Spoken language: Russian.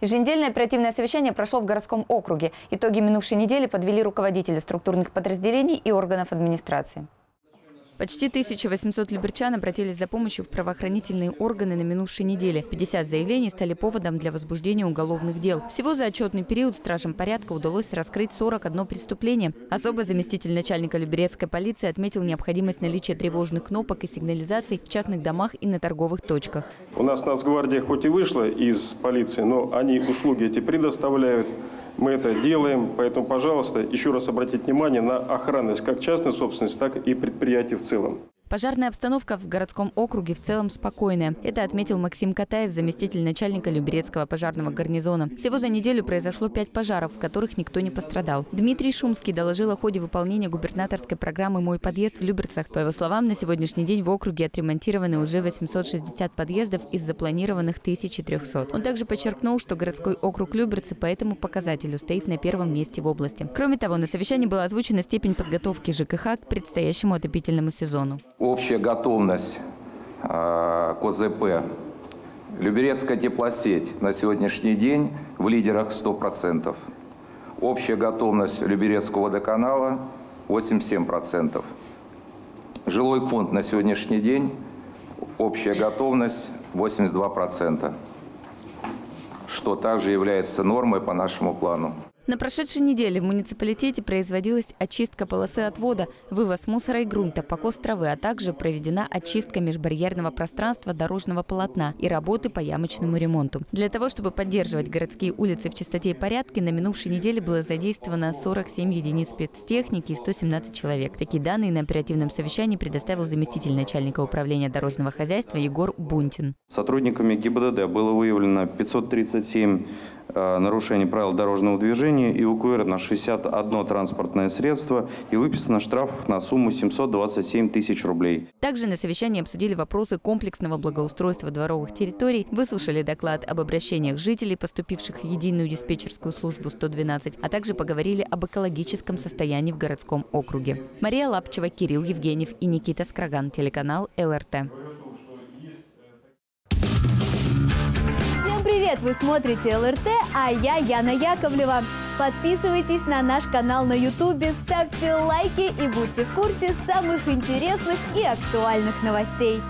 Еженедельное оперативное совещание прошло в городском округе. Итоги минувшей недели подвели руководители структурных подразделений и органов администрации. Почти 1800 люберчан обратились за помощью в правоохранительные органы на минувшей неделе. 50 заявлений стали поводом для возбуждения уголовных дел. Всего за отчетный период стражам порядка удалось раскрыть 41 преступление. Особо заместитель начальника Люберецкой полиции отметил необходимость наличия тревожных кнопок и сигнализаций в частных домах и на торговых точках. У нас Нацгвардия хоть и вышла из полиции, но они услуги эти предоставляют. Мы это делаем, поэтому, пожалуйста, еще раз обратите внимание на охранность как частной собственности, так и предприятий в целом. Пожарная обстановка в городском округе в целом спокойная. Это отметил Максим Катаев, заместитель начальника Люберецкого пожарного гарнизона. Всего за неделю произошло пять пожаров, в которых никто не пострадал. Дмитрий Шумский доложил о ходе выполнения губернаторской программы «Мой подъезд» в Люберцах. По его словам, на сегодняшний день в округе отремонтированы уже 860 подъездов из запланированных 1300. Он также подчеркнул, что городской округ Люберцы по этому показателю стоит на первом месте в области. Кроме того, на совещании была озвучена степень подготовки ЖКХ к предстоящему отопительному сезону общая готовность э, к ОЗП. Люберецкая теплосеть на сегодняшний день в лидерах 100%. Общая готовность Люберецкого водоканала 87%. Жилой фонд на сегодняшний день общая готовность 82%, что также является нормой по нашему плану. На прошедшей неделе в муниципалитете производилась очистка полосы отвода, вывоз мусора и грунта, покос травы, а также проведена очистка межбарьерного пространства дорожного полотна и работы по ямочному ремонту. Для того, чтобы поддерживать городские улицы в чистоте и порядке, на минувшей неделе было задействовано 47 единиц спецтехники и 117 человек. Такие данные на оперативном совещании предоставил заместитель начальника управления дорожного хозяйства Егор Бунтин. Сотрудниками ГИБДД было выявлено 537 Э, нарушений правил дорожного движения и УКР 61 транспортное средство и выписано штрафов на сумму 727 тысяч рублей. Также на совещании обсудили вопросы комплексного благоустройства дворовых территорий, выслушали доклад об обращениях жителей, поступивших в единую диспетчерскую службу 112, а также поговорили об экологическом состоянии в городском округе. Мария Лапчева, Кирилл Евгеньев и Никита Скраган, телеканал ЛРТ. Привет! Вы смотрите ЛРТ, а я Яна Яковлева. Подписывайтесь на наш канал на Ютубе, ставьте лайки и будьте в курсе самых интересных и актуальных новостей.